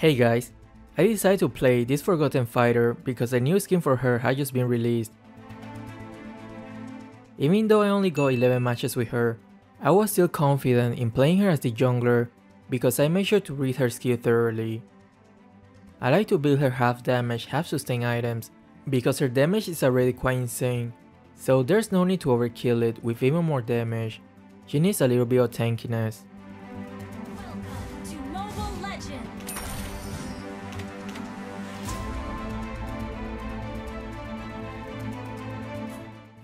Hey guys, I decided to play this Forgotten Fighter because a new skin for her had just been released. Even though I only got 11 matches with her, I was still confident in playing her as the jungler because I made sure to read her skill thoroughly. I like to build her half damage, half sustain items because her damage is already quite insane, so there's no need to overkill it with even more damage, she needs a little bit of tankiness.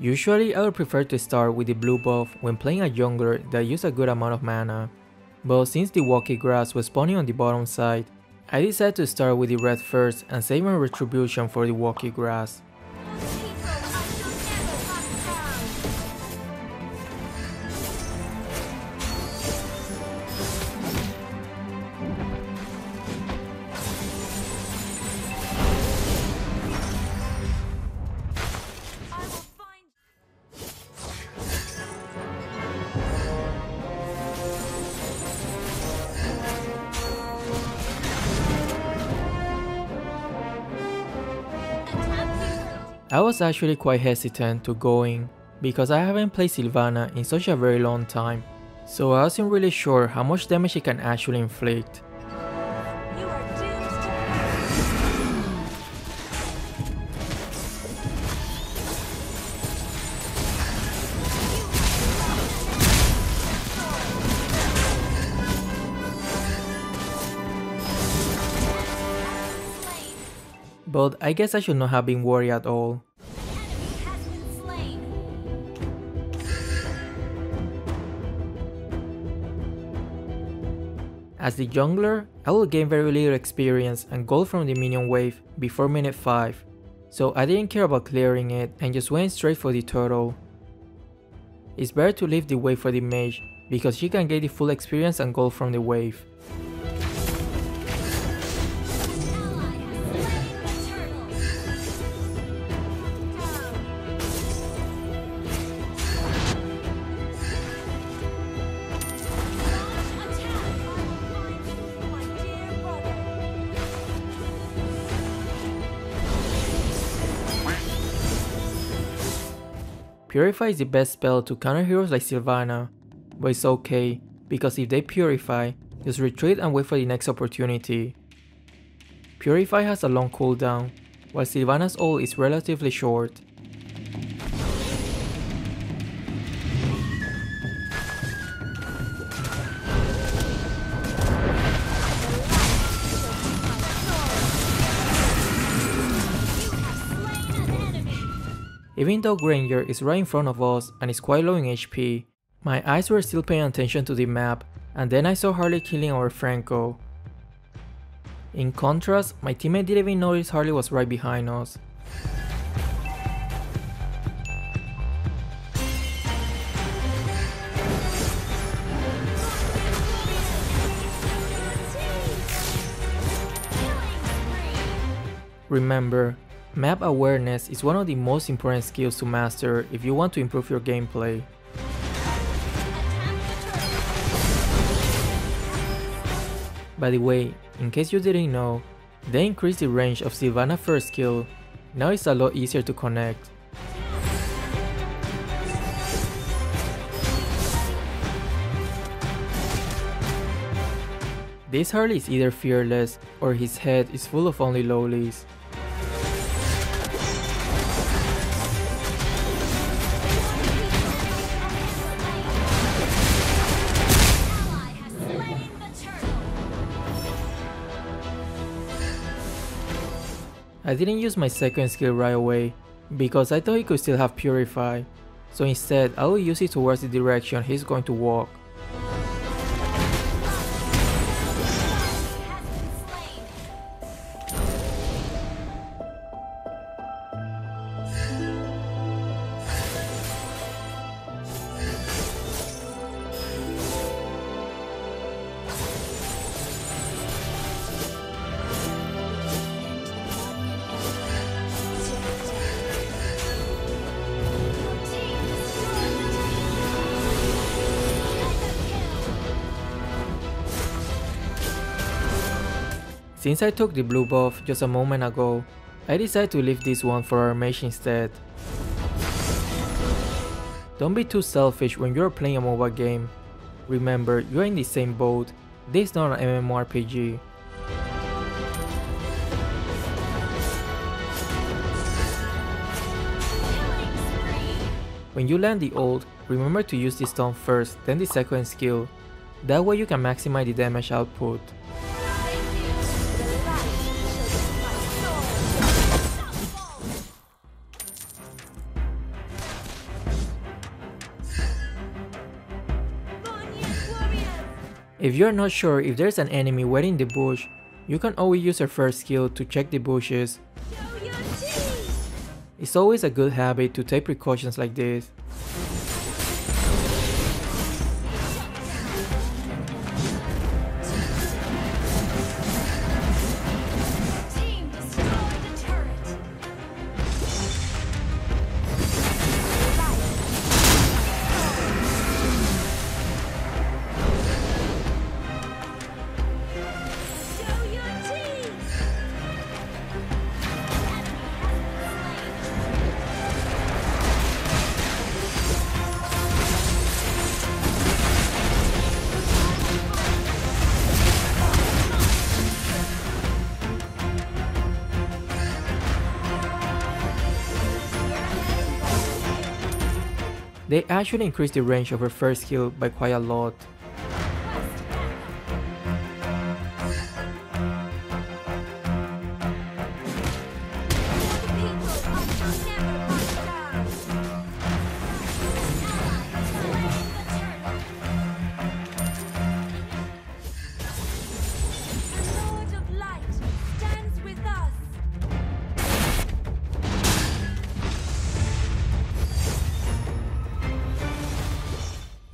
Usually I would prefer to start with the blue buff when playing a jungler that use a good amount of mana, but since the walkie grass was spawning on the bottom side, I decided to start with the red first and save my retribution for the walkie grass. I was actually quite hesitant to going because I haven't played Silvanna in such a very long time, so I wasn't really sure how much damage she can actually inflict. But I guess I should not have been worried at all. As the jungler, I will gain very little experience and gold from the minion wave before minute 5, so I didn't care about clearing it and just went straight for the turtle. It's better to leave the wave for the mage because she can get the full experience and gold from the wave. Purify is the best spell to counter heroes like Silvanna, but it's okay, because if they purify, just retreat and wait for the next opportunity. Purify has a long cooldown, while Silvanna's ult is relatively short. Even though Granger is right in front of us and is quite low in HP, my eyes were still paying attention to the map and then I saw Harley killing our Franco. In contrast, my teammate didn't even notice Harley was right behind us. Remember, map awareness is one of the most important skills to master if you want to improve your gameplay. By the way, in case you didn't know, they increased the range of Silvanna first skill, now it's a lot easier to connect. This Harley is either fearless or his head is full of only lowlies. I didn't use my second skill right away, because I thought he could still have Purify, so instead I will use it towards the direction he's going to walk. Since I took the blue buff just a moment ago, I decided to leave this one for our mage instead. Don't be too selfish when you're playing a mobile game. Remember, you're in the same boat, this is not an MMORPG. When you land the ult, remember to use the stun first, then the second skill. That way you can maximize the damage output. If you're not sure if there's an enemy waiting in the bush, you can always use your first skill to check the bushes. Show your teeth. It's always a good habit to take precautions like this. They actually increased the range of her first skill by quite a lot.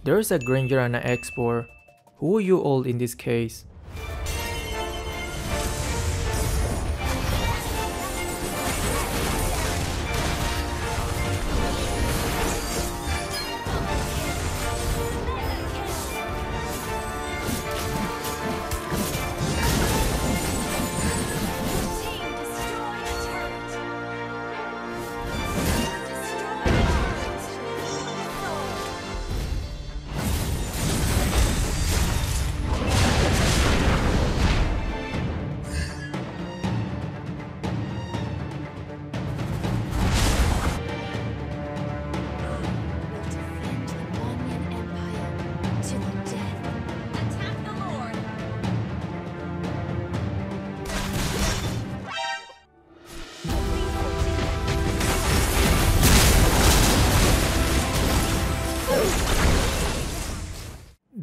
There's a Granger and an X.Borg. Who are you all in this case?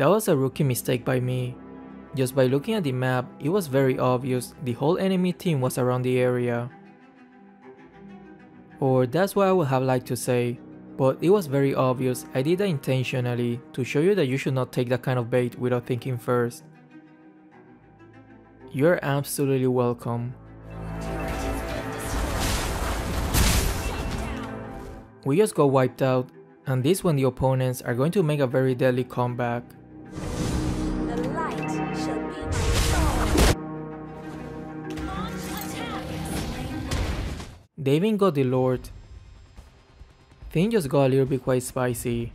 That was a rookie mistake by me. Just by looking at the map, it was very obvious the whole enemy team was around the area. Or that's what I would have liked to say, but it was very obvious I did that intentionally to show you that you should not take that kind of bait without thinking first. You're absolutely welcome. We just got wiped out, and this when the opponents are going to make a very deadly comeback. They even got the Lord. Thing just got a little bit quite spicy.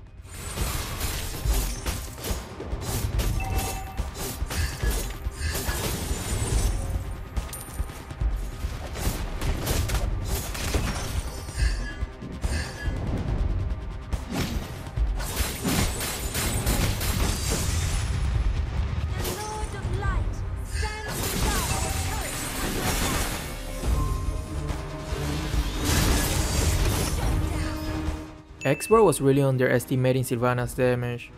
X.Borg was really underestimating Silvanna's damage.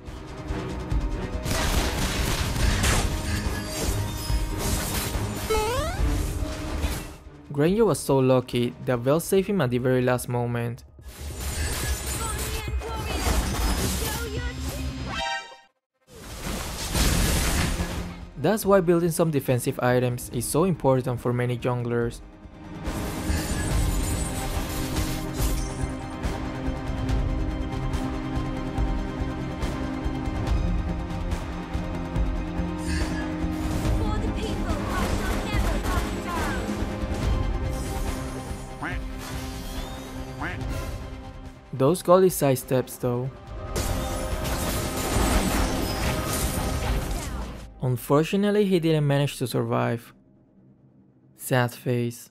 Granger was so lucky that Vel saved him at the very last moment. That's why building some defensive items is so important for many junglers. Those golly side steps though. Unfortunately, he didn't manage to survive. Sad face.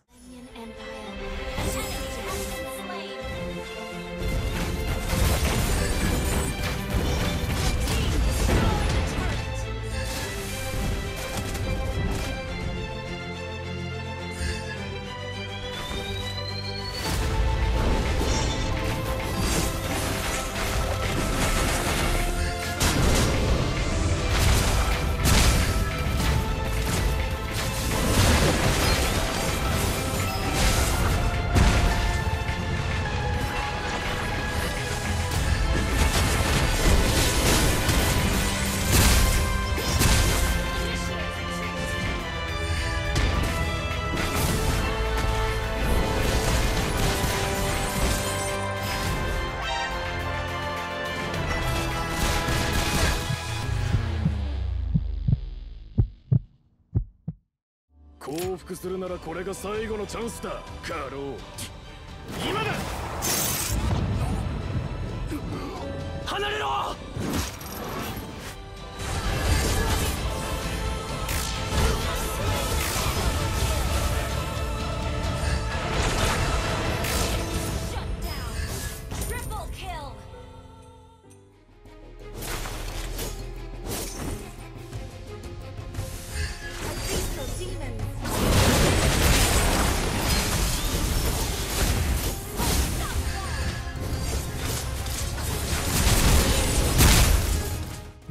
降伏するならこれが最後のチャンスだカロー。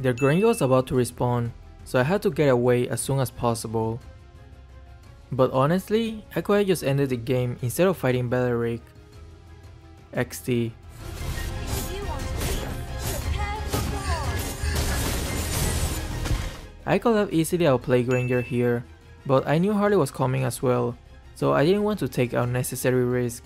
Their Granger was about to respawn, so I had to get away as soon as possible. But honestly, I could have just ended the game instead of fighting Belerick. XD. I could have easily outplayed Granger here, but I knew Harley was coming as well, so I didn't want to take unnecessary risk.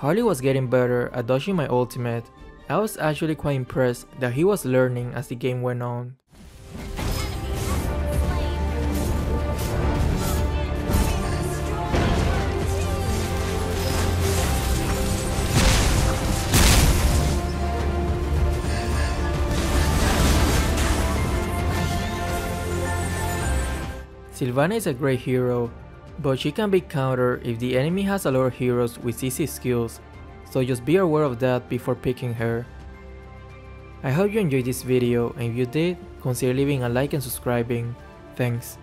Harley was getting better at dodging my ultimate. I was actually quite impressed that he was learning as the game went on. Silvanna is a great hero, but she can be countered if the enemy has a lot of heroes with easy skills, so just be aware of that before picking her. I hope you enjoyed this video and if you did, consider leaving a like and subscribing. Thanks.